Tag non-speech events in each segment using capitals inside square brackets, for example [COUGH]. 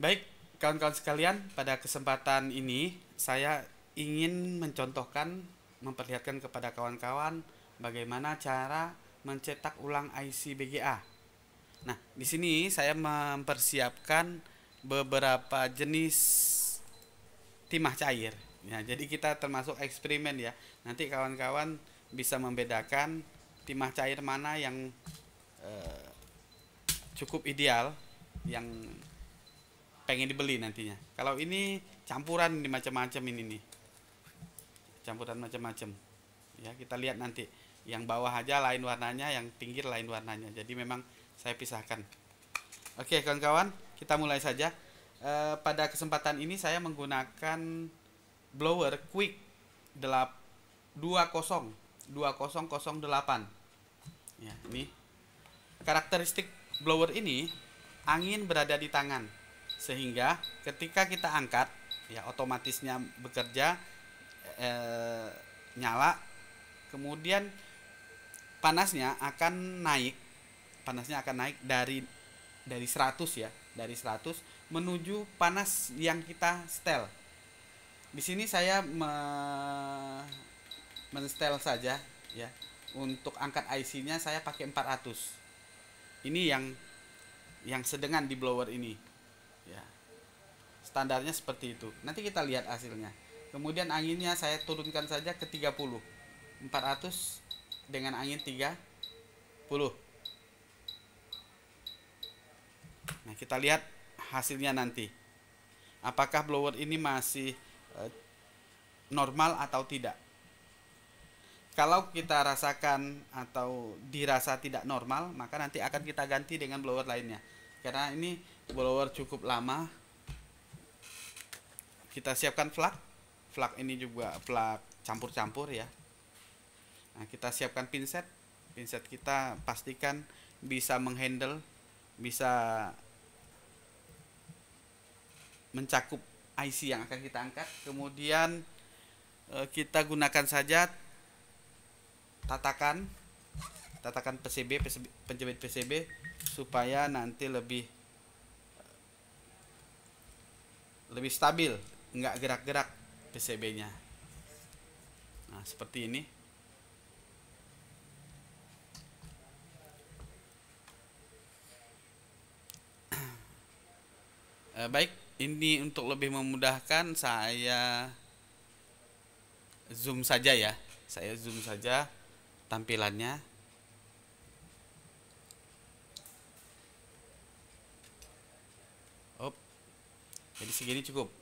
Baik, kawan-kawan sekalian, pada kesempatan ini saya ingin mencontohkan, memperlihatkan kepada kawan-kawan bagaimana cara mencetak ulang IC BGA. Nah, di sini saya mempersiapkan beberapa jenis timah cair. Ya, jadi kita termasuk eksperimen ya. Nanti kawan-kawan bisa membedakan timah cair mana yang eh, cukup ideal, yang pengen dibeli nantinya. Kalau ini campuran ini macam-macam ini nih. Campuran macam-macam. Ya, kita lihat nanti. Yang bawah aja lain warnanya, yang pinggir lain warnanya. Jadi memang saya pisahkan. Oke, kawan-kawan, kita mulai saja. E, pada kesempatan ini saya menggunakan blower Quick 20 2008. Ya, ini karakteristik blower ini angin berada di tangan sehingga ketika kita angkat ya otomatisnya bekerja eh, nyala kemudian panasnya akan naik panasnya akan naik dari dari 100 ya dari 100 menuju panas yang kita setel. Di sini saya me menstel saja ya. Untuk angkat IC-nya saya pakai 400 ini yang yang sedengan di blower ini standarnya seperti itu. Nanti kita lihat hasilnya. Kemudian anginnya saya turunkan saja ke 30 400 dengan angin 30 nah kita lihat hasilnya nanti. Apakah blower ini masih eh, normal atau tidak? Kalau kita rasakan atau dirasa tidak normal maka nanti akan kita ganti dengan blower lainnya. Karena ini blower cukup lama kita siapkan flak. Flak ini juga flak campur-campur ya. Nah kita siapkan pinset. Pinset kita pastikan bisa menghandle bisa mencakup IC yang akan kita angkat. Kemudian eh, kita gunakan saja tatakan tatakan PCB, PCB penjepit PCB supaya nanti lebih lebih stabil nggak gerak-gerak PCB-nya nah seperti ini. [CLEARS THROAT] Eh, baik ini untuk lebih memudahkan saya zoom saja ya. Saya zoom saja tampilannya. Jadi segini cukup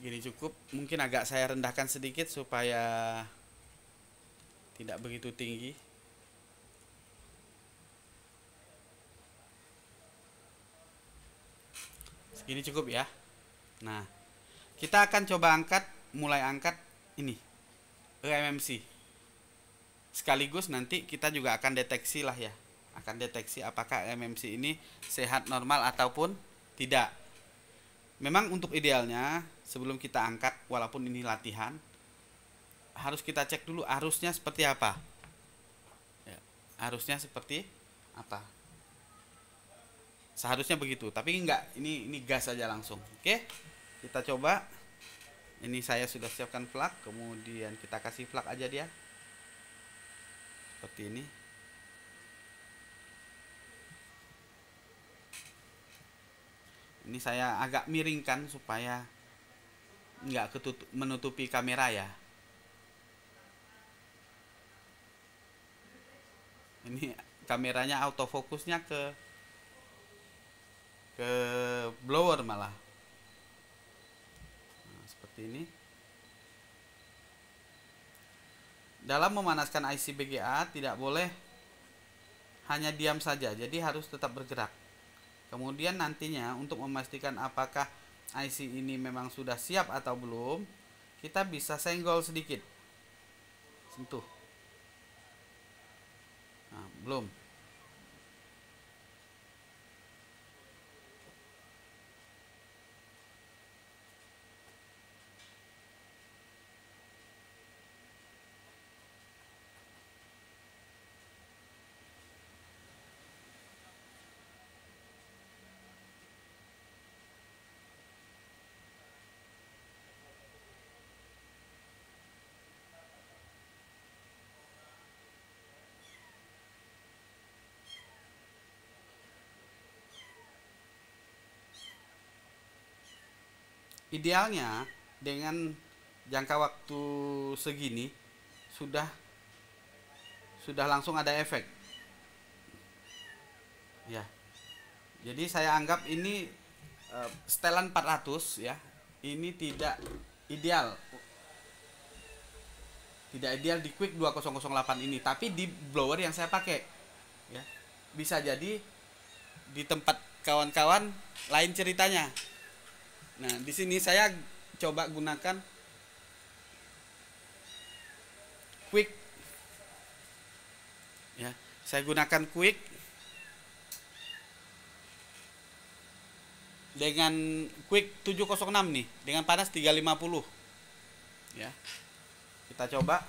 segini cukup. Mungkin agak saya rendahkan sedikit supaya tidak begitu tinggi. Segini cukup ya. Nah kita akan coba angkat mulai angkat ini EMMC sekaligus nanti kita juga akan deteksi lah ya. Akan deteksi apakah MMC ini sehat normal ataupun tidak. Memang untuk idealnya sebelum kita angkat walaupun ini latihan harus kita cek dulu arusnya seperti apa. Ya, arusnya seperti apa. Seharusnya begitu, tapi enggak ini ini gas saja langsung. Oke. Kita coba. Ini saya sudah siapkan flak, kemudian kita kasih flak aja dia. Seperti ini. ini saya agak miringkan supaya nggak menutupi kamera ya? Ini kameranya autofokusnya ke ke blower malah. Nah, seperti ini. Dalam memanaskan IC BGA tidak boleh hanya diam saja jadi harus tetap bergerak. Kemudian nantinya untuk memastikan apakah IC ini memang sudah siap atau belum, kita bisa senggol sedikit. Sentuh. Nah, belum. Idealnya dengan jangka waktu segini sudah sudah langsung ada efek. Ya. Jadi saya anggap ini uh, setelan 400 ya ini tidak ideal. Tidak ideal di quick 2008 ini tapi di blower yang saya pakai ya. Bisa jadi di tempat kawan-kawan lain ceritanya nah di sini saya coba gunakan quick. Ya saya gunakan quick dengan quick 706 nih dengan panas 350 ya kita coba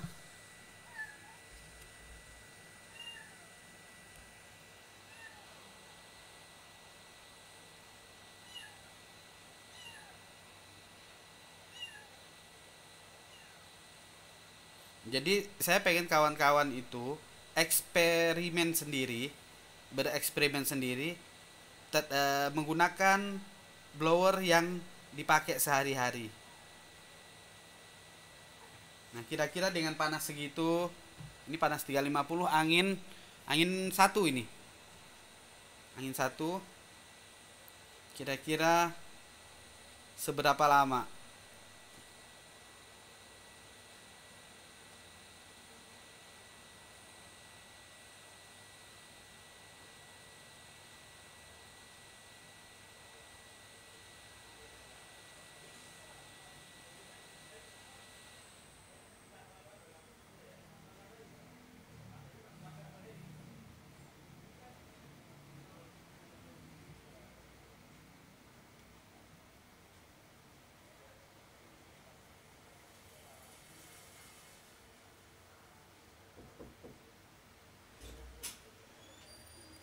jadi saya pengen kawan-kawan itu eksperimen sendiri bereksperimen sendiri tet, uh, menggunakan blower yang dipakai sehari-hari. Nah, kira-kira dengan panas segitu, ini panas 350, angin angin satu ini. Angin satu. Kira-kira seberapa lama?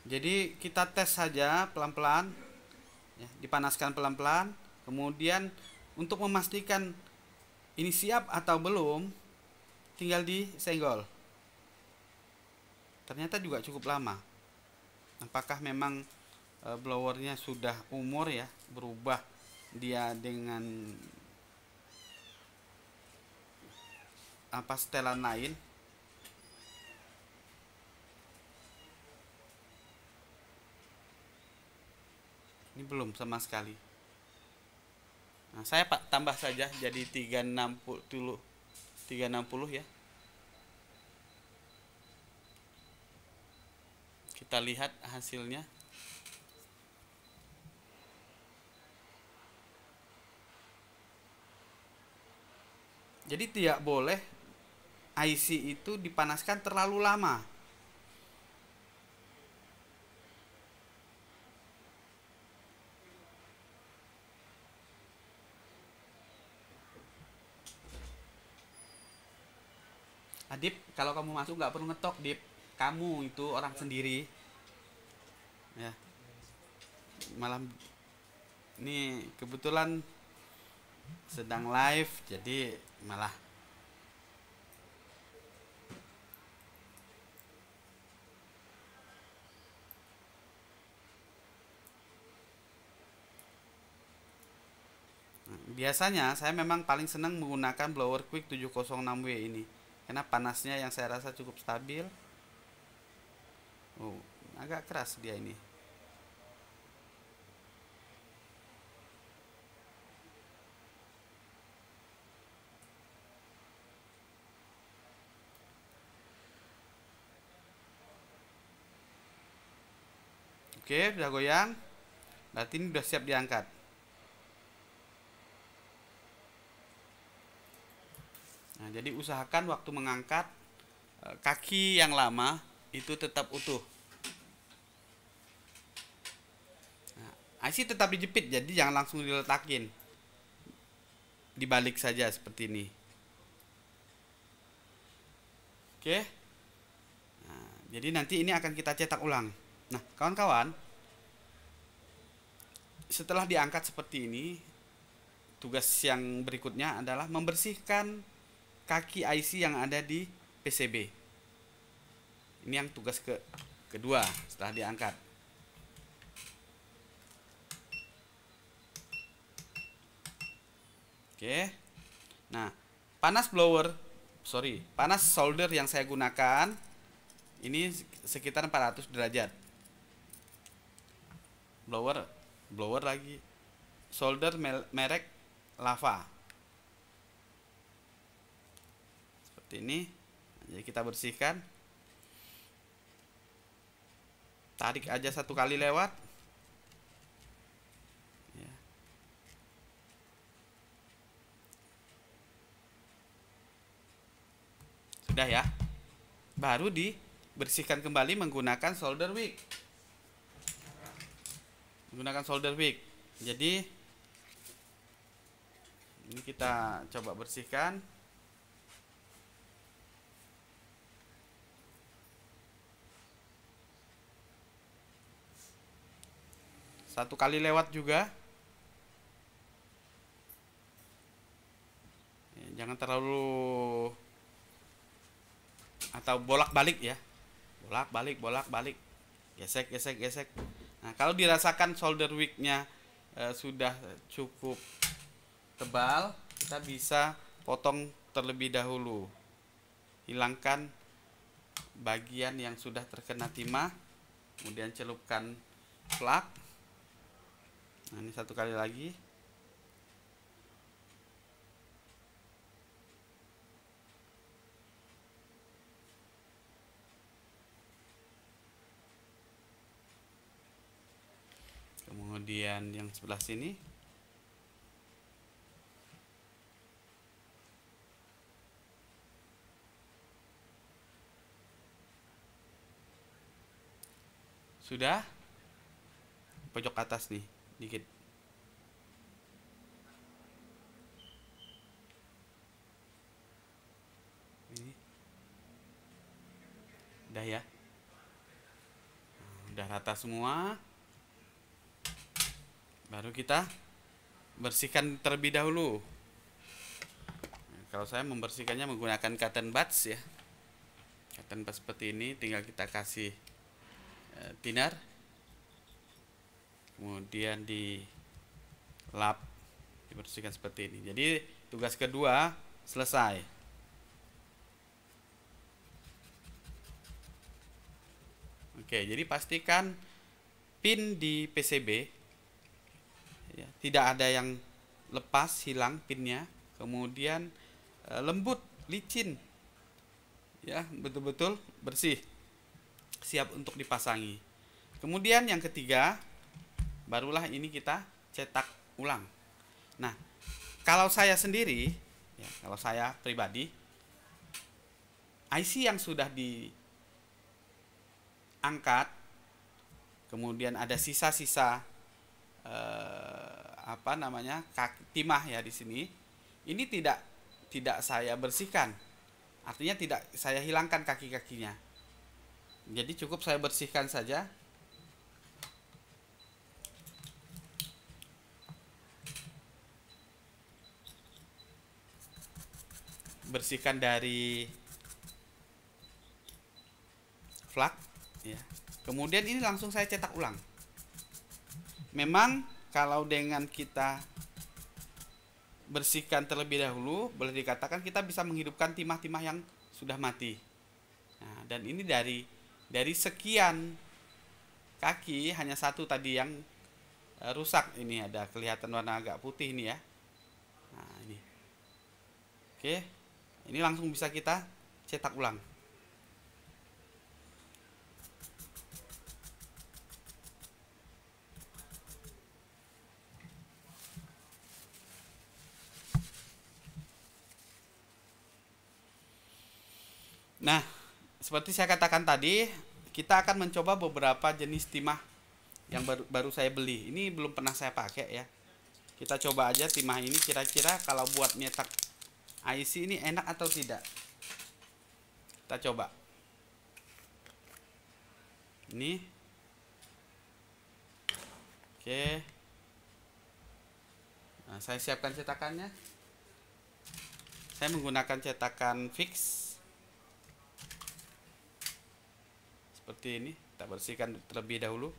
Jadi kita tes saja pelan-pelan, ya, dipanaskan pelan-pelan. Kemudian untuk memastikan ini siap atau belum, tinggal disenggol. Ternyata juga cukup lama. Apakah memang e, blowernya sudah umur ya, berubah dia dengan apa setelan lain ini belum sama sekali. Nah saya pak tambah saja jadi 360 dulu 360 ya. Kita lihat hasilnya. Jadi tidak boleh IC itu dipanaskan terlalu lama Adip kalau kamu masuk nggak perlu ngetok Dip. Kamu itu orang sendiri. Ya. Malam ini kebetulan sedang live jadi malah biasanya saya memang paling senang menggunakan blower quick 706W ini karena panasnya yang saya rasa cukup stabil oh agak keras dia ini Oke, udah goyang. Berarti ini udah siap diangkat. Nah, jadi usahakan waktu mengangkat eh, kaki yang lama itu tetap utuh. Nah, IC tetap dijepit, jadi jangan langsung diletakin. Dibalik saja seperti ini. Oke. Nah, jadi nanti ini akan kita cetak ulang. Nah, kawan-kawan, setelah diangkat seperti ini, tugas yang berikutnya adalah membersihkan kaki IC yang ada di PCB. Ini yang tugas ke kedua setelah diangkat. Oke. Nah, panas blower, sorry, panas solder yang saya gunakan ini sekitar 400 derajat. Blower, blower lagi. Solder merek lava. Seperti ini. Jadi kita bersihkan. Tarik aja satu kali lewat. Ya. Sudah ya. Baru dibersihkan kembali menggunakan solder wick. Menggunakan solder wick. Jadi ini kita coba bersihkan. Satu kali lewat juga. Ya, jangan terlalu atau bolak-balik ya. Bolak-balik, bolak-balik. Gesek, gesek, gesek. Nah, kalau dirasakan solder wicknya e, sudah cukup tebal, kita bisa potong terlebih dahulu. Hilangkan bagian yang sudah terkena timah, kemudian celupkan plak nah ini satu kali lagi. Kemudian yang sebelah sini. Sudah? Pojok atas nih dikit. Ini. Udah ya? Udah rata semua. Baru kita bersihkan terlebih dahulu. Kalau saya membersihkannya menggunakan cotton buds ya. Cotton buds seperti ini tinggal kita kasih e, thinner kemudian di lap dibersihkan seperti ini. Jadi tugas kedua selesai. Oke jadi pastikan pin di PCB ya, tidak ada yang lepas hilang pinnya. Kemudian e, lembut licin ya betul-betul bersih siap untuk dipasangi. Kemudian yang ketiga barulah ini kita cetak ulang. Nah, kalau saya sendiri, ya, kalau saya pribadi, IC yang sudah diangkat, kemudian ada sisa-sisa eh, apa namanya kaki, timah ya di sini, ini tidak tidak saya bersihkan, artinya tidak saya hilangkan kaki-kakinya. Jadi cukup saya bersihkan saja bersihkan dari flak ya. Kemudian ini langsung saya cetak ulang. Memang kalau dengan kita bersihkan terlebih dahulu boleh dikatakan kita bisa menghidupkan timah-timah yang sudah mati. Nah, dan ini dari dari sekian kaki hanya satu tadi yang uh, rusak. Ini ada kelihatan warna agak putih ini ya. Nah ini. Oke ini langsung bisa kita cetak ulang Nah, seperti saya katakan tadi, kita akan mencoba beberapa jenis timah yang baru, baru saya beli. Ini belum pernah saya pakai ya. Kita coba aja timah ini kira-kira kalau buat nyetak IC ini enak atau tidak? Kita coba. Ini. Oke. Nah, saya siapkan cetakannya. Saya menggunakan cetakan fix. Seperti ini kita bersihkan terlebih dahulu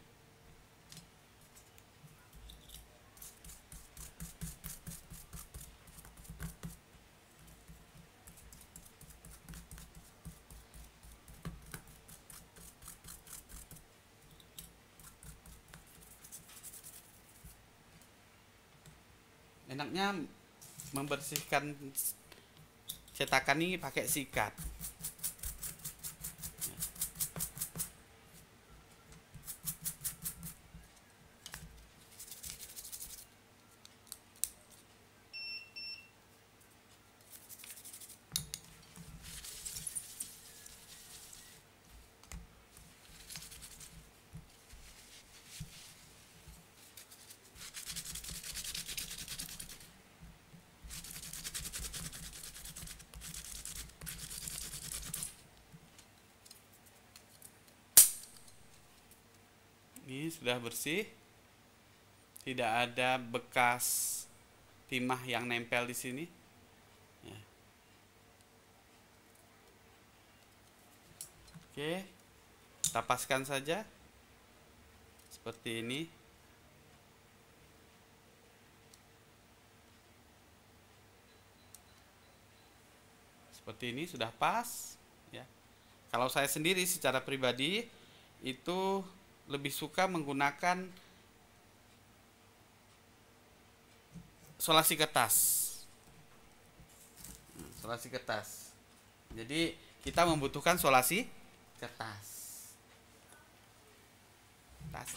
enaknya membersihkan cetakan ini pakai sikat sudah bersih tidak ada bekas timah yang nempel di sini. Ya. oke tapaskan saja seperti ini. Seperti ini sudah pas ya. Kalau saya sendiri secara pribadi itu lebih suka menggunakan solasi kertas. Hmm, solasi kertas. Jadi kita membutuhkan solasi kertas. Kertas.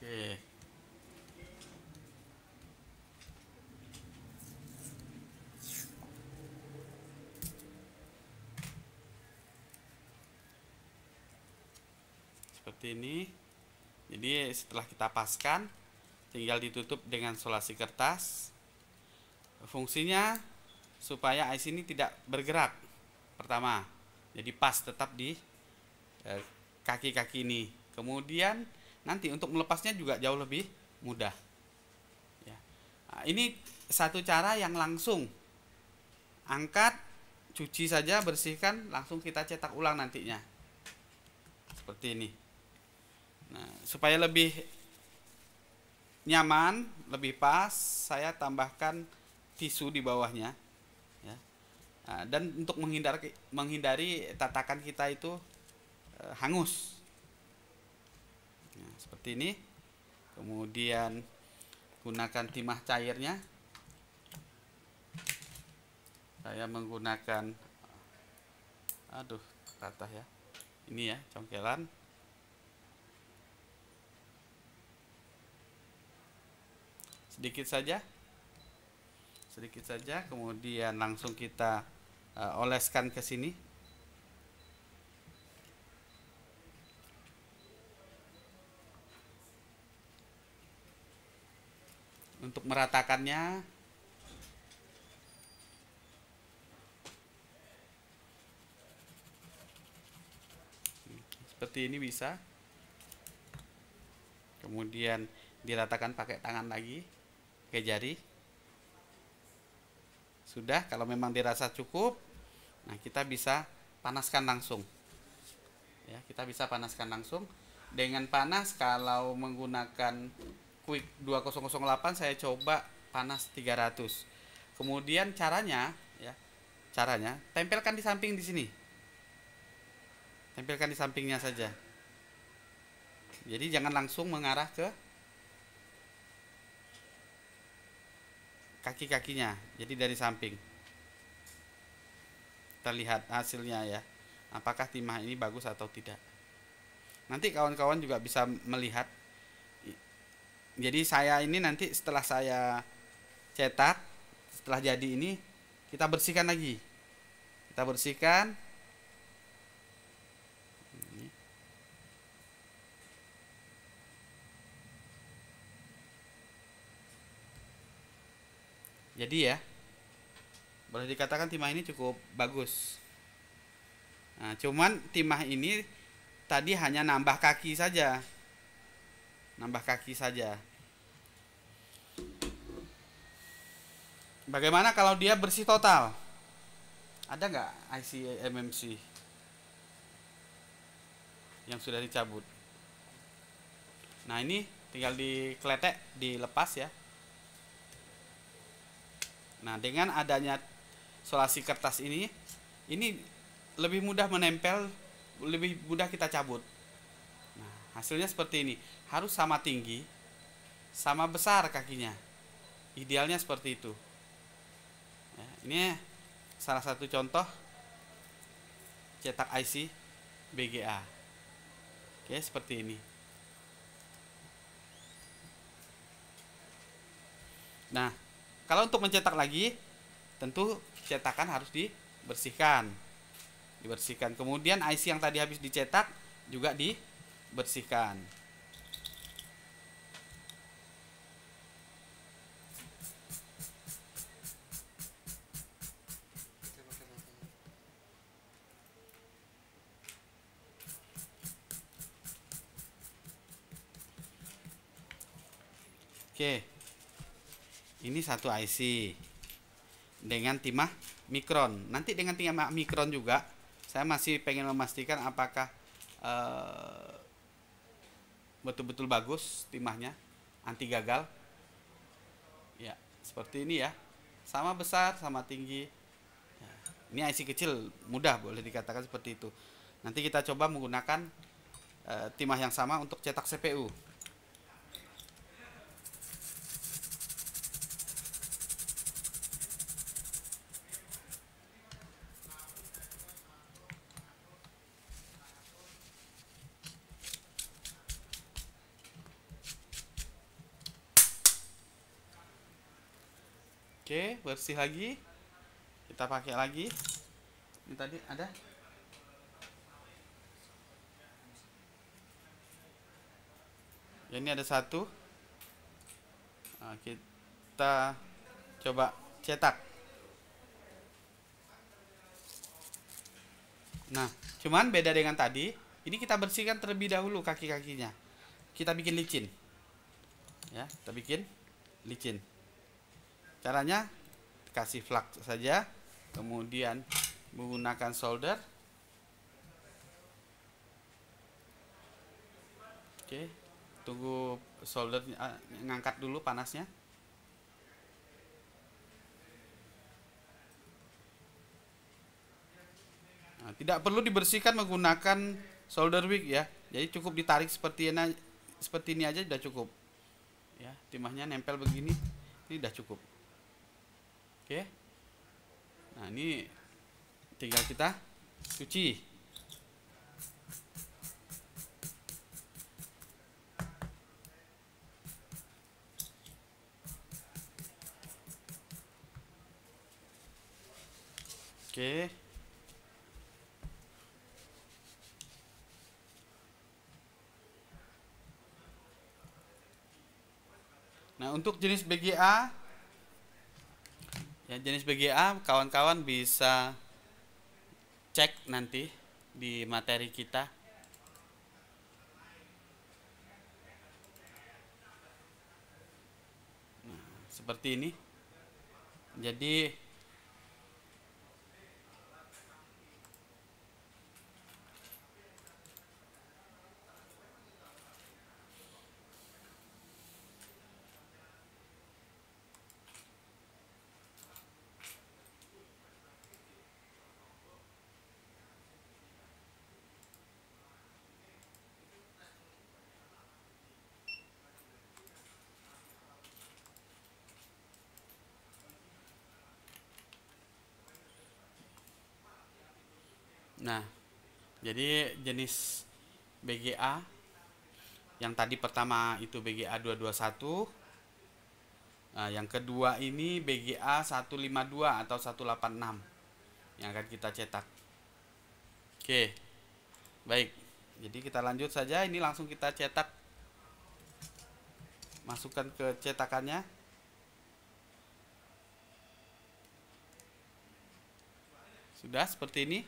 Oke. Ini. Jadi setelah kita paskan tinggal ditutup dengan solasi kertas. Fungsinya supaya IC ini tidak bergerak. Pertama jadi pas tetap di eh, kaki-kaki ini. Kemudian nanti untuk melepasnya juga jauh lebih mudah. Ya. nah, ini satu cara yang langsung. Angkat cuci saja bersihkan langsung kita cetak ulang nantinya. Seperti ini Nah, supaya lebih nyaman, lebih pas, saya tambahkan tisu di bawahnya. Ya. Nah, dan untuk menghindari menghindari tatakan kita itu e, hangus. Nah, seperti ini. Kemudian gunakan timah cairnya. Saya menggunakan aduh, rata ya. Ini ya, congkelan sedikit saja. Sedikit saja kemudian langsung kita uh, oleskan ke sini. Untuk meratakannya. Seperti ini bisa. Kemudian diratakan pakai tangan lagi pakai jari sudah kalau memang dirasa cukup nah kita bisa panaskan langsung. Ya kita bisa panaskan langsung. Dengan panas kalau menggunakan quick 2008 saya coba panas 300 kemudian caranya ya caranya tempelkan di samping di sini. Tempelkan di sampingnya saja. Jadi jangan langsung mengarah ke kaki-kakinya jadi dari samping. Kita lihat hasilnya ya apakah timah ini bagus atau tidak. Nanti kawan-kawan juga bisa melihat. Jadi saya ini nanti setelah saya cetak setelah jadi ini kita bersihkan lagi. Kita bersihkan jadi ya boleh dikatakan timah ini cukup bagus. Nah, cuman timah ini tadi hanya nambah kaki saja. Nambah kaki saja. Bagaimana kalau dia bersih total? Ada nggak IC MMC yang sudah dicabut? Nah ini tinggal dikletek dilepas ya Nah, dengan adanya solasi kertas ini, ini lebih mudah menempel lebih mudah kita cabut. Nah hasilnya seperti ini. Harus sama tinggi sama besar kakinya. Idealnya seperti itu. Ya, ini salah satu contoh cetak IC BGA oke seperti ini. Nah kalau untuk mencetak lagi tentu cetakan harus dibersihkan. Dibersihkan. Kemudian IC yang tadi habis dicetak juga dibersihkan. Oke. Ini satu IC dengan timah mikron. Nanti dengan timah mikron juga saya masih pengen memastikan apakah betul betul-betul bagus timahnya anti gagal. Ya, seperti ini ya. Sama besar, sama tinggi. Ya, ini IC kecil, mudah boleh dikatakan seperti itu. Nanti kita coba menggunakan uh, timah yang sama untuk cetak CPU. Bersih lagi. Kita pakai lagi. Ini tadi ada. Ya, ini ada satu. Nah, kita coba cetak. Nah, cuman beda dengan tadi. Ini kita bersihkan terlebih dahulu kaki-kakinya. Kita bikin licin. Ya, kita bikin licin caranya kasih flak saja. Kemudian menggunakan solder. Oke tunggu solder uh, ngangkat dulu panasnya. Nah, tidak perlu dibersihkan menggunakan solder wick ya. Jadi cukup ditarik seperti ini seperti ini aja sudah cukup. Ya timahnya nempel begini ini sudah cukup Oke. Nah, ini tinggal kita cuci. Oke. Nah, untuk jenis BGA Ya, jenis BGA kawan-kawan bisa cek nanti di materi kita. Nah, seperti ini. Jadi Nah, jadi jenis BGA yang tadi pertama itu BGA 221 Nah, yang kedua ini BGA 152 atau 186 yang akan kita cetak. Oke. Baik. Jadi kita lanjut saja ini langsung kita cetak masukkan ke cetakannya. Sudah seperti ini.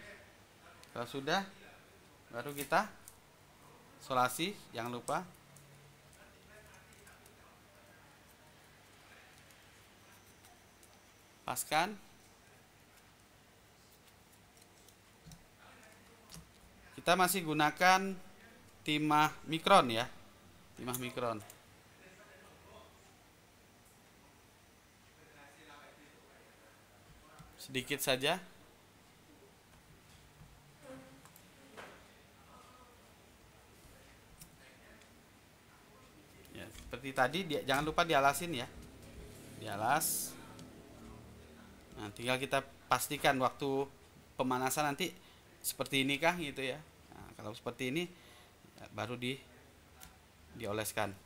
Kalau sudah, baru kita solasi, jangan lupa. Paskan. Kita masih gunakan timah mikron ya. Timah mikron. Sedikit saja. Seperti tadi dia jangan lupa dialasin ya. Dialas. Nah tinggal kita pastikan waktu pemanasan nanti seperti ini kah gitu ya. Nah, kalau seperti ini ya baru di dioleskan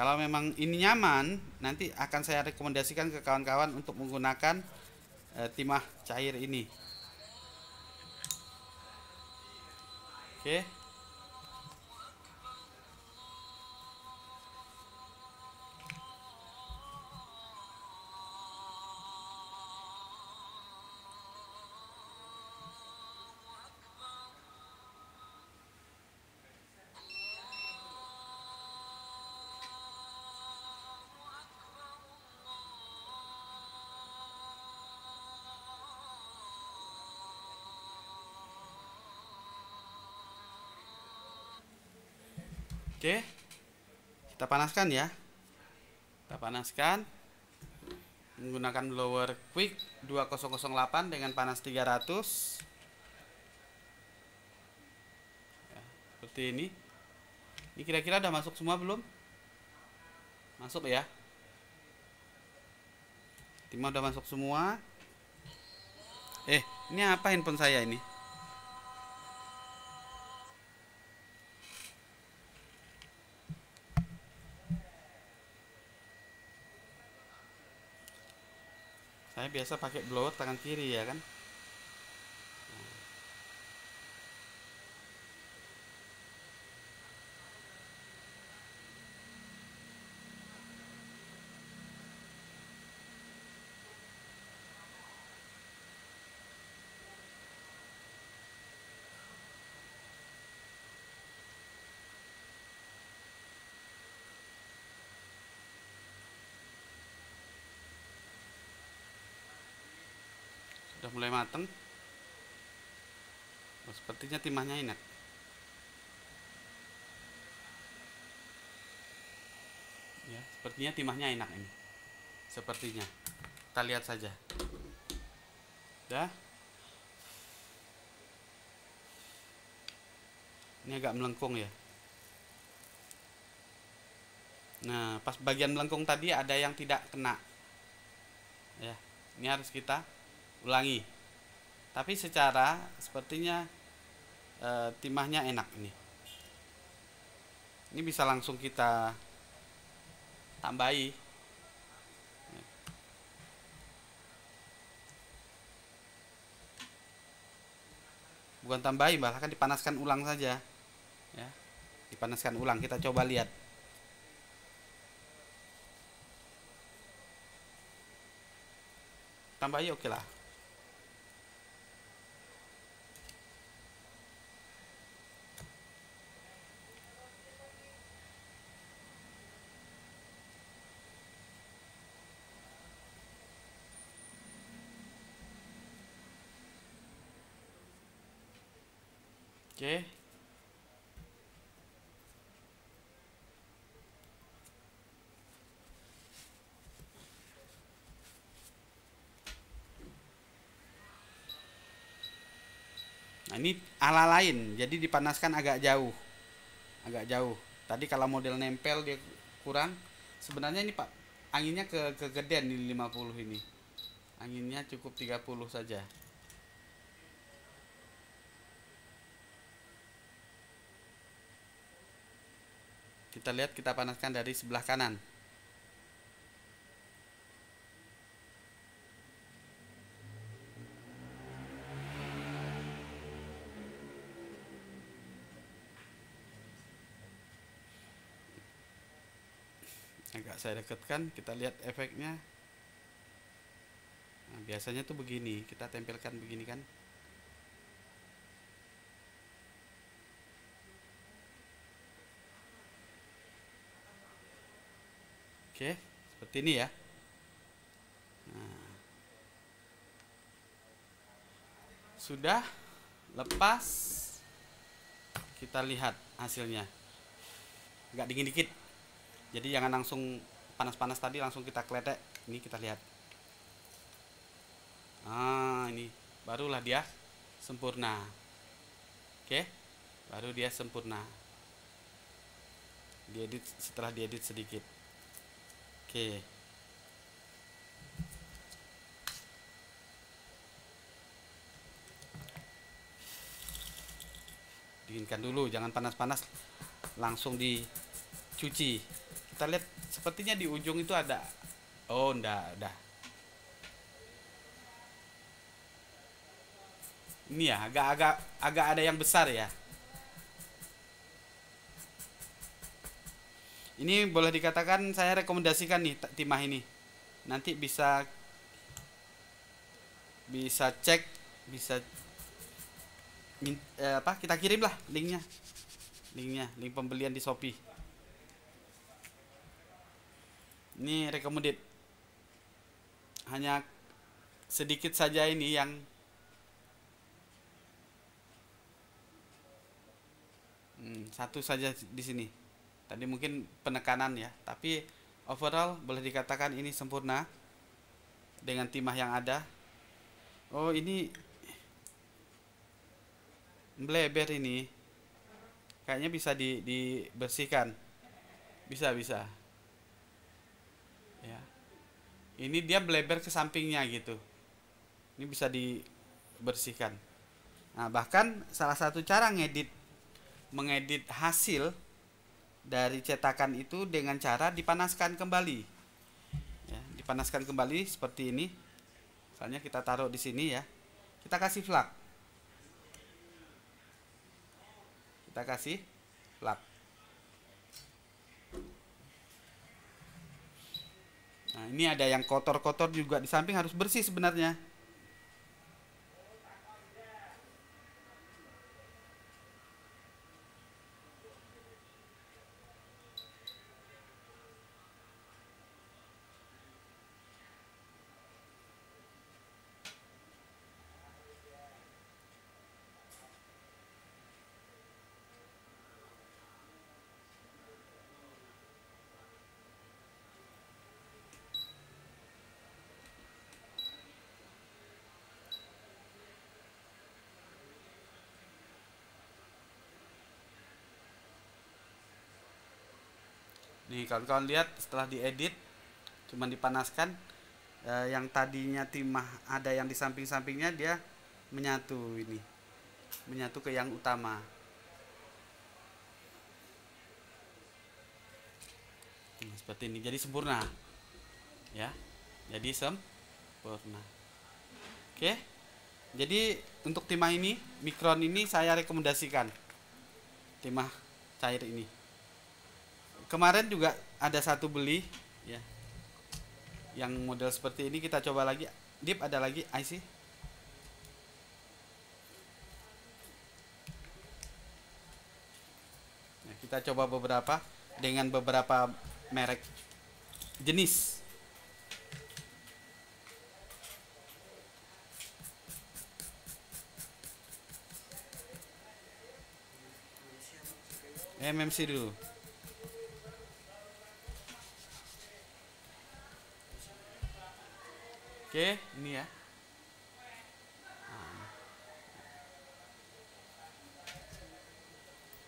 Kalau memang ini nyaman, nanti akan saya rekomendasikan ke kawan-kawan untuk menggunakan e, timah cair ini. Oke. Oke. Kita panaskan ya. Kita panaskan. Menggunakan blower quick 2008 dengan panas 300 ya, seperti ini. Ini kira-kira udah masuk semua belum? Masuk ya. Timah udah masuk semua. Eh ini apa handphone saya ini saya biasa pakai blower tangan kiri ya kan sudah mulai matang oh, sepertinya timahnya enak. Ya sepertinya timahnya enak ini. Sepertinya. Kita lihat saja. Dah. Ini agak melengkung ya. Nah pas bagian melengkung tadi ada yang tidak kena. Ya ini harus kita ulangi. Tapi secara sepertinya e, timahnya enak ini. Ini bisa langsung kita tambahi. Bukan tambahi bahkan dipanaskan ulang saja ya. Dipanaskan ulang kita coba lihat. Tambahi oke okay lah Oke. Nah, ini ala lain, jadi dipanaskan agak jauh. Agak jauh. Tadi kalau model nempel dia kurang. Sebenarnya ini Pak, anginnya ke kegedean di 50 ini. Anginnya cukup 30 saja. Kita lihat kita panaskan dari sebelah kanan. Agak saya dekatkan kita lihat efeknya. Nah, biasanya tuh begini kita tempelkan begini kan Oke, seperti ini ya. Nah. Sudah lepas. Kita lihat hasilnya. Enggak dingin dikit. jadi jangan langsung panas-panas tadi langsung kita kletek ini kita lihat ah ini barulah dia sempurna oke baru dia sempurna diedit setelah diedit sedikit oke. Dinginkan dulu jangan panas-panas. Langsung dicuci. Kita lihat sepertinya di ujung itu ada. Oh ndak udah ini ya agak-agak agak ada yang besar ya ini boleh dikatakan saya rekomendasikan nih timah ini. Nanti bisa bisa cek bisa eh, apa kita kirim lah linknya. Linknya link pembelian di Shopee. Ini recommended. Hanya sedikit saja ini yang hmm, satu saja di sini tadi mungkin penekanan ya tapi overall boleh dikatakan ini sempurna dengan timah yang ada. Oh ini bleber ini. Kayaknya bisa di, dibersihkan. Bisa bisa. Ya. Ini dia bleber ke sampingnya gitu. Ini bisa dibersihkan. Nah bahkan salah satu cara ngedit mengedit hasil dari cetakan itu dengan cara dipanaskan kembali. Ya, dipanaskan kembali seperti ini. Misalnya kita taruh di sini ya. Kita kasih flak. Kita kasih lap nah ini ada yang kotor-kotor juga di samping harus bersih sebenarnya nih kawan-kawan lihat setelah diedit cuma dipanaskan eh, yang tadinya timah ada yang di samping-sampingnya dia menyatu ini menyatu ke yang utama. Nah, seperti ini. Jadi sempurna ya. Jadi sempurna. Oke. Jadi untuk timah ini mikron ini saya rekomendasikan. Timah cair ini kemarin juga ada satu beli ya. Yang model seperti ini kita coba lagi. Dip ada lagi IC nah, kita coba beberapa dengan beberapa merek jenis. MMC dulu Oke, ini ya. Nah.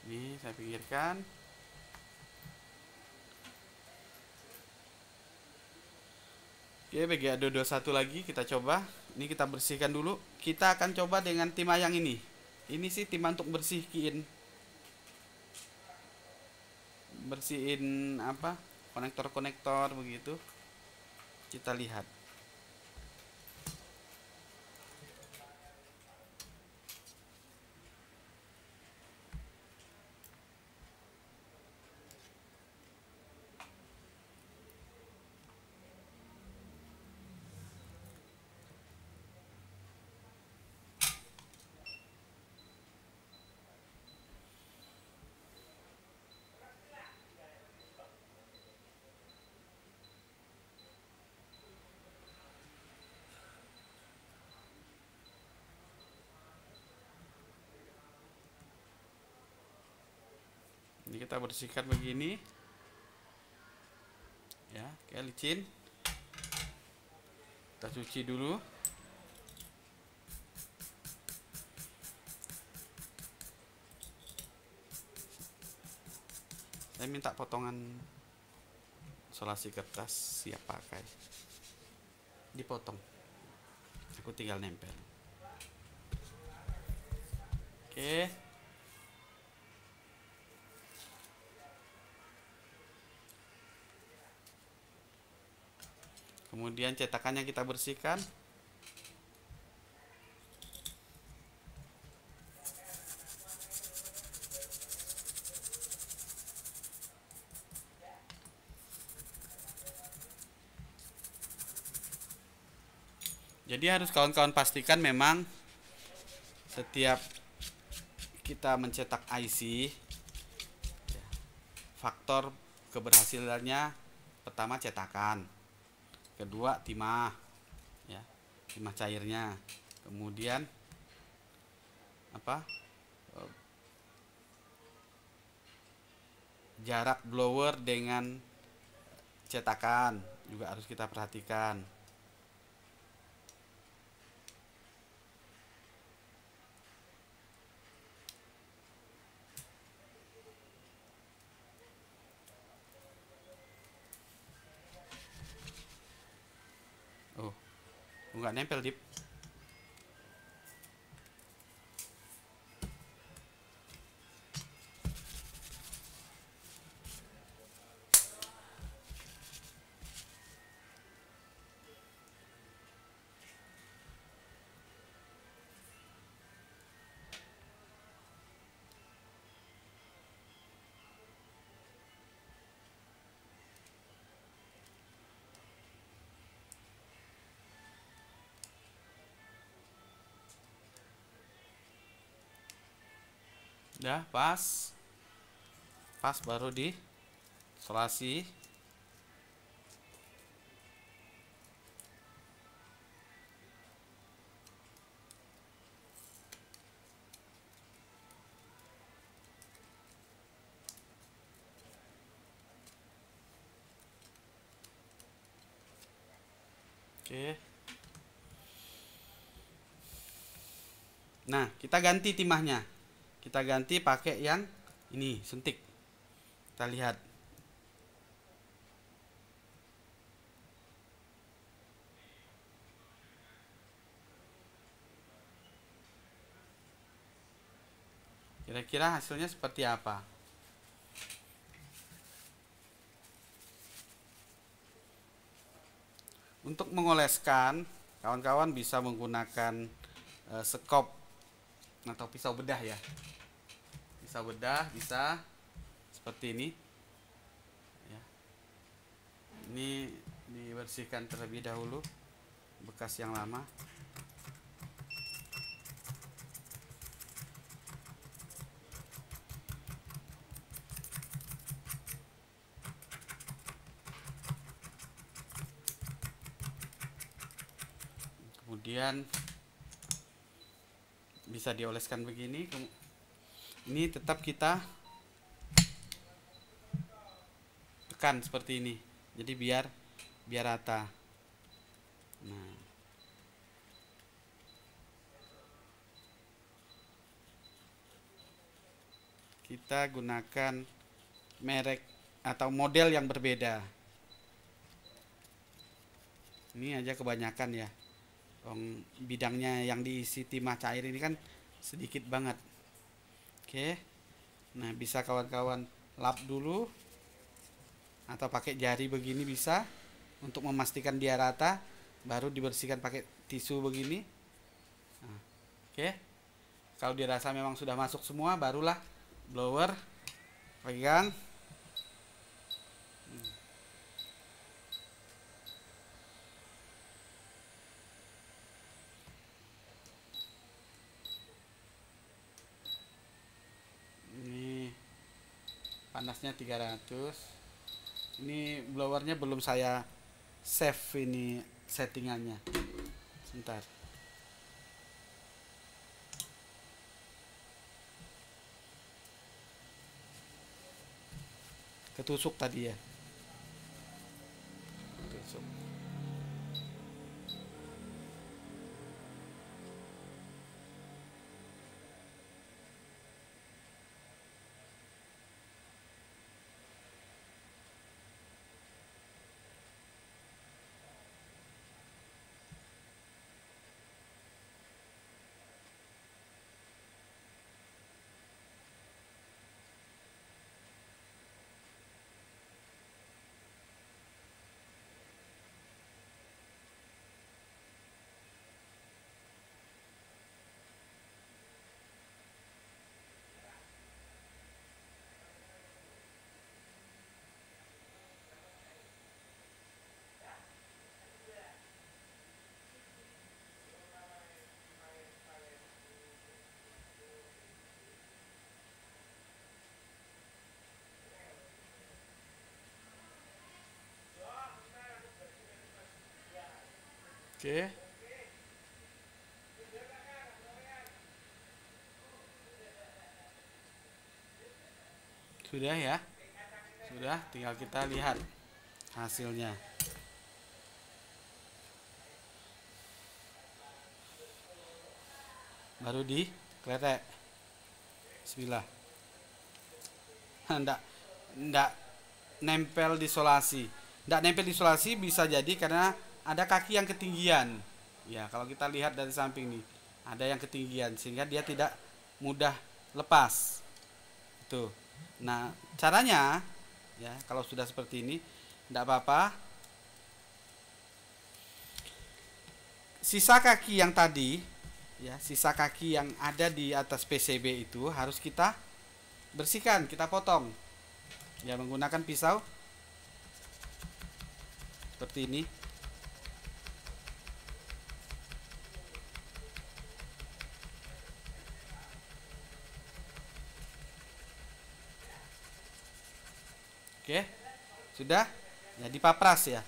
Ini saya pikirkan. Oke, BGA 221 lagi kita coba. Ini kita bersihkan dulu. Kita akan coba dengan timah yang ini. Ini sih timah untuk bersihin bersihin apa? konektor-konektor begitu. Kita lihat. Kita bersihkan begini. Ya oke licin. Kita cuci dulu. Saya minta potongan solasi kertas siap pakai. Dipotong. Aku tinggal nempel. Oke kemudian cetakannya kita bersihkan. Jadi harus kawan-kawan pastikan memang setiap kita mencetak IC faktor keberhasilannya pertama cetakan kedua timah ya timah cairnya. Kemudian apa jarak blower dengan cetakan juga harus kita perhatikan nggak nempel dip udah pas. Pas baru di solasi Oke. Nah, kita ganti timahnya kita ganti pakai yang ini sentik kita lihat. Kira-kira hasilnya seperti apa? Untuk mengoleskan kawan-kawan bisa menggunakan uh, sekop atau pisau bedah ya pisau bedah bisa seperti ini ya. ini dibersihkan terlebih dahulu bekas yang lama kemudian bisa dioleskan begini ini tetap kita tekan seperti ini. Jadi biar biar rata. Nah. Kita gunakan merek atau model yang berbeda. Ini aja kebanyakan ya. Bidangnya yang diisi timah cair ini kan sedikit banget oke. Nah bisa kawan-kawan lap dulu atau pakai jari begini bisa untuk memastikan dia rata baru dibersihkan pakai tisu begini. Nah, oke. Kalau dirasa memang sudah masuk semua barulah blower pegang panasnya 300 ini blowernya belum saya save ini settingannya. Sebentar. Ketusuk tadi ya Oke. Sudah ya? Sudah, tinggal kita lihat hasilnya. Baru di kletek. Bismillah. [LAUGHS] Ndak ndak nempel di isolasi. Ndak nempel di isolasi bisa jadi karena ada kaki yang ketinggian. Ya, kalau kita lihat dari samping nih, ada yang ketinggian sehingga dia tidak mudah lepas. Tuh. Nah, caranya ya, kalau sudah seperti ini, tidak apa-apa. Sisa kaki yang tadi, ya, sisa kaki yang ada di atas PCB itu harus kita bersihkan, kita potong. Ya, menggunakan pisau seperti ini. Oke. Sudah? Ya dipapras ya.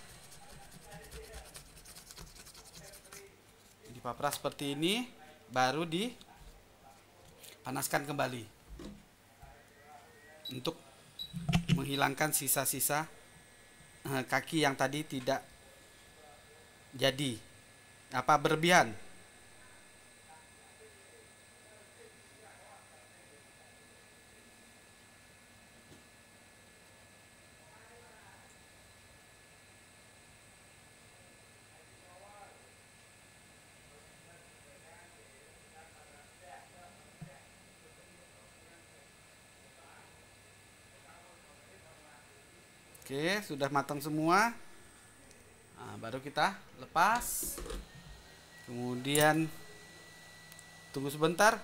Dipapras seperti ini baru dipanaskan kembali. Untuk menghilangkan sisa-sisa eh, kaki yang tadi tidak jadi apa berlebihan Oke, sudah matang semua. Nah, baru kita lepas. Kemudian tunggu sebentar.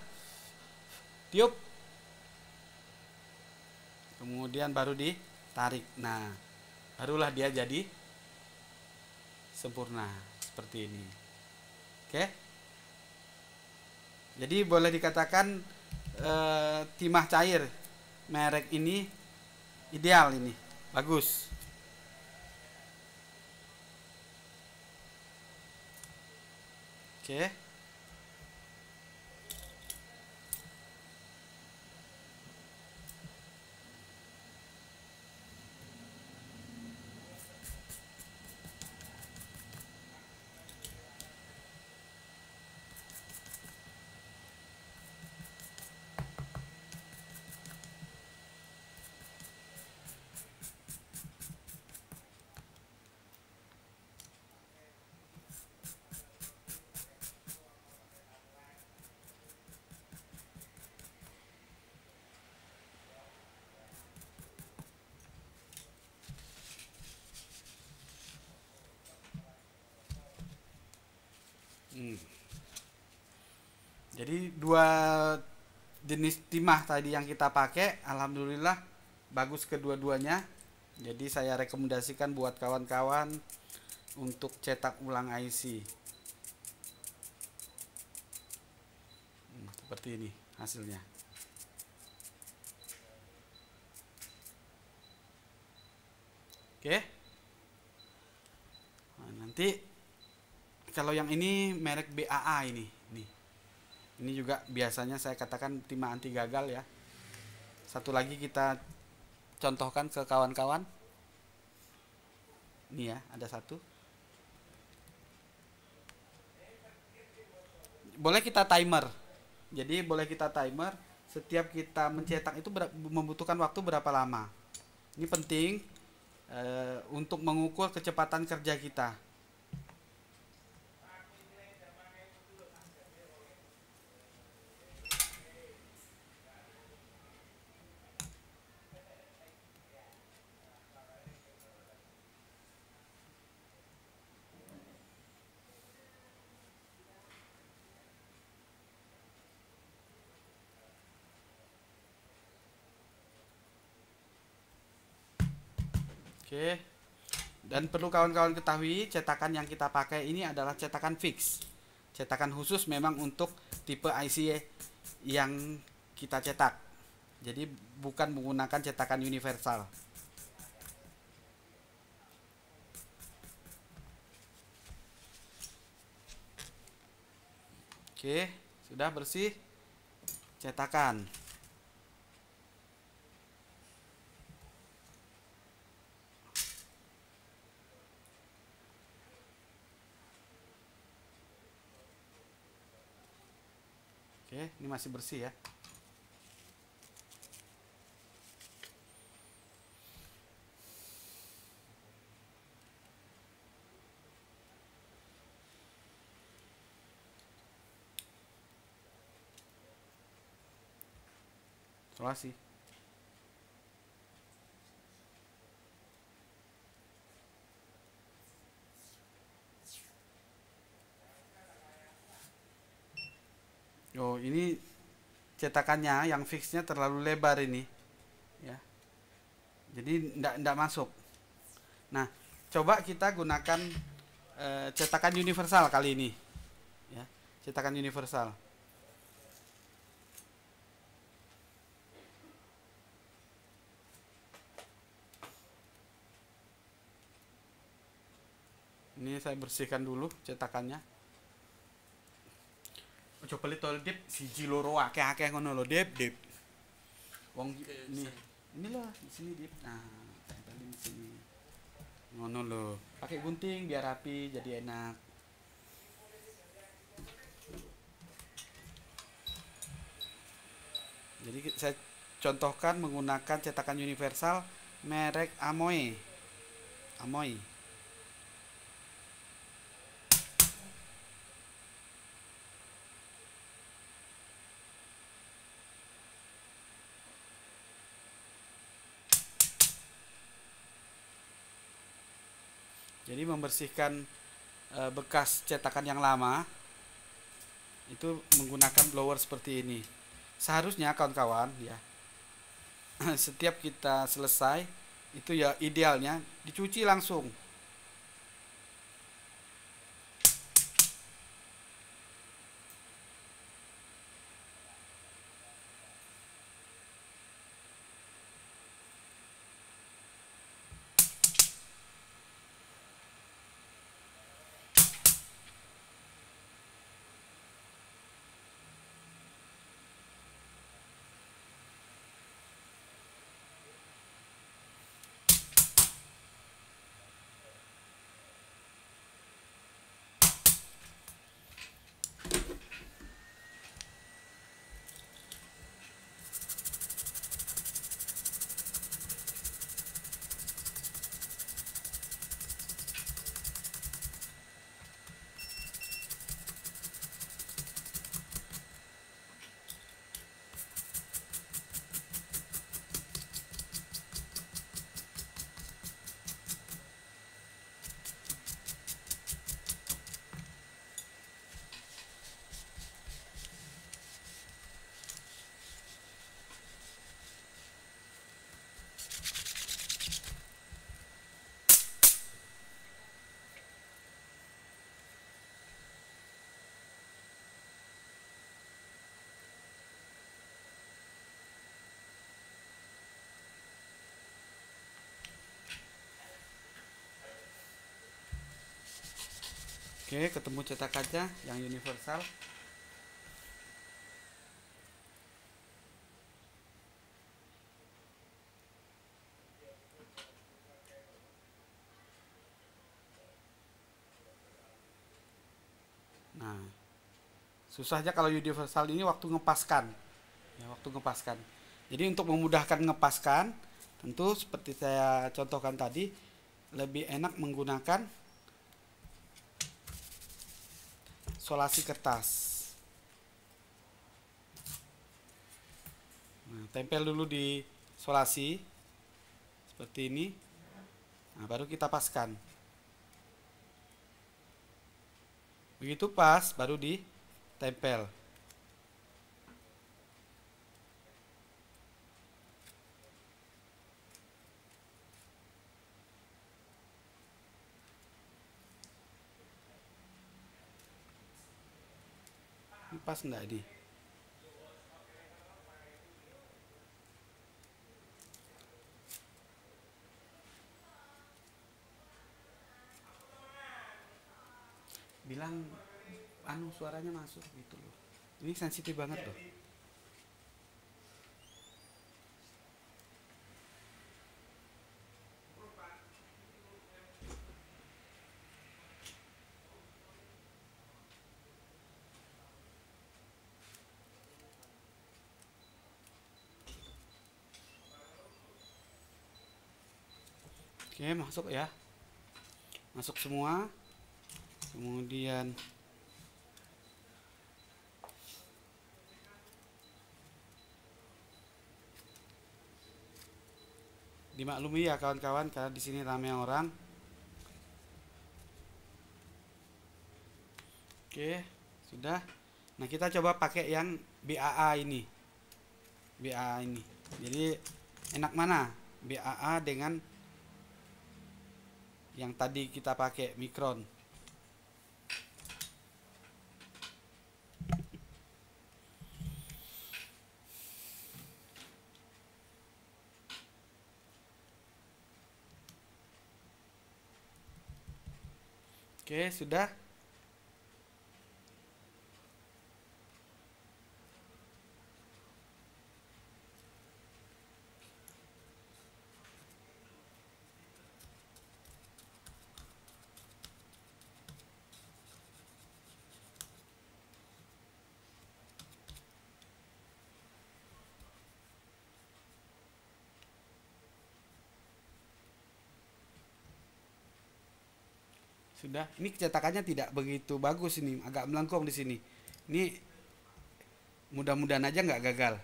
Tiup. Kemudian baru ditarik. Nah, barulah dia jadi sempurna seperti ini. Oke. Jadi boleh dikatakan eh, timah cair merek ini ideal ini bagus oke Hmm. Jadi dua jenis timah tadi yang kita pakai, alhamdulillah bagus kedua-duanya. Jadi saya rekomendasikan buat kawan-kawan untuk cetak ulang IC. Hmm, seperti ini hasilnya. Oke. Nah, nanti kalau yang ini merek BAA ini ini juga biasanya saya katakan timah anti gagal ya. Satu lagi kita contohkan ke kawan-kawan. Ini ya ada satu. Boleh kita timer. Jadi boleh kita timer setiap kita mencetak itu membutuhkan waktu berapa lama. Ini penting e, untuk mengukur kecepatan kerja kita Oke. Dan perlu kawan-kawan ketahui cetakan yang kita pakai ini adalah cetakan fix. Cetakan khusus memang untuk tipe IC yang kita cetak. Jadi bukan menggunakan cetakan universal. Oke, sudah bersih. Cetakan. Oke, ini masih bersih ya. Isolasi. Oh, ini cetakannya yang fixnya terlalu lebar ini. Ya. Jadi tidak tidak masuk. Nah, coba kita gunakan eh, cetakan universal kali ini. Ya, cetakan universal. Ini saya bersihkan dulu cetakannya. Ojo pelit tol dip siji loro akeh-akeh ngono lho dip dip. Wong ini ini loh di sini dip. Nah, tempelin di sini. Ngono lho. Pakai gunting biar rapi jadi enak. Jadi saya contohkan menggunakan cetakan universal merek Amoy. Amoy. Jadi membersihkan e, bekas cetakan yang lama itu menggunakan blower seperti ini. Seharusnya kawan-kawan ya [CLEARS THROAT] setiap kita selesai itu ya idealnya dicuci langsung Oke, ketemu cetakannya yang universal. Nah, susahnya kalau universal ini waktu ngepaskan. Ya, waktu ngepaskan. Jadi untuk memudahkan ngepaskan, tentu seperti saya contohkan tadi, lebih enak menggunakan solasi kertas. Nah, tempel dulu di solasi seperti ini. Nah, baru kita paskan. Begitu pas, baru ditempel. Ini pas enggak ini? Bilang anu suaranya masuk gitu loh ini sensitif banget loh Oke, masuk ya. Masuk semua. Kemudian dimaklumi ya kawan-kawan karena di sini ramai orang. Oke, sudah. Nah, kita coba pakai yang BAA ini. BAA ini. Jadi enak mana? BAA dengan yang tadi kita pakai mikron Oke, sudah. Sudah. Ini cetakannya tidak begitu bagus ini, agak melengkung di sini. Ini mudah-mudahan aja nggak gagal.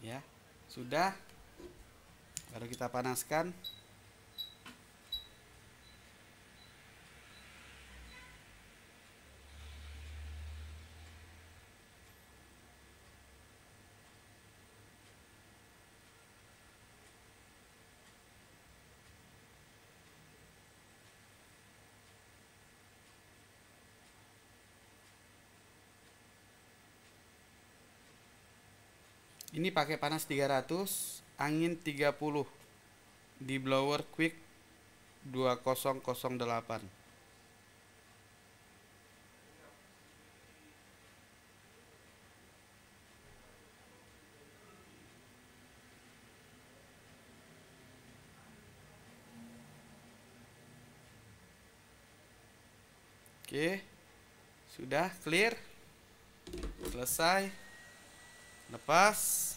Ya, sudah. Baru kita panaskan. Ini pakai panas 300, angin 30 di blower quick 2008. Oke. Sudah clear. Selesai lepas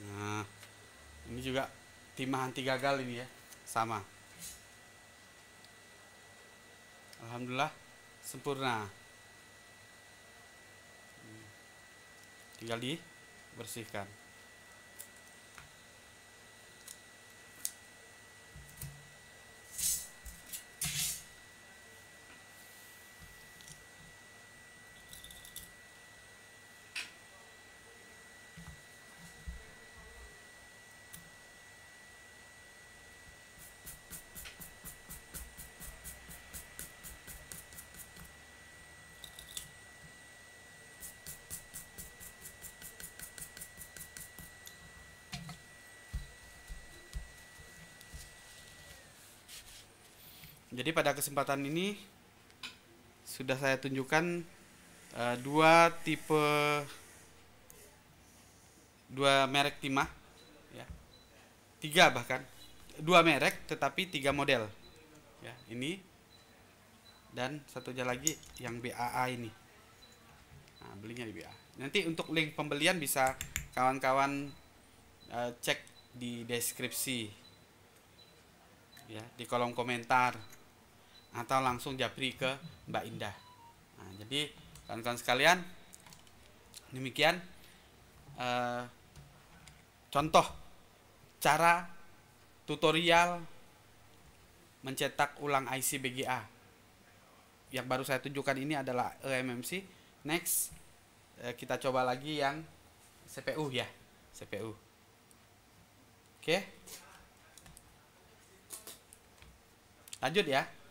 nah ini juga timah anti gagal ini ya. Sama. Alhamdulillah sempurna. Tinggal dibersihkan Jadi pada kesempatan ini sudah saya tunjukkan uh, dua tipe dua merek timah ya. Tiga bahkan dua merek tetapi tiga model. Ya, ini dan satunya lagi yang BAA ini. Nah, belinya di BA. Nanti untuk link pembelian bisa kawan-kawan uh, cek di deskripsi ya di kolom komentar atau langsung japri ke Mbak Indah. Nah, jadi kawan-kawan sekalian, demikian uh, contoh cara tutorial mencetak ulang IC BGA. Yang baru saya tunjukkan ini adalah eMMC. Next uh, kita coba lagi yang CPU ya, CPU. Oke. Lanjut ya.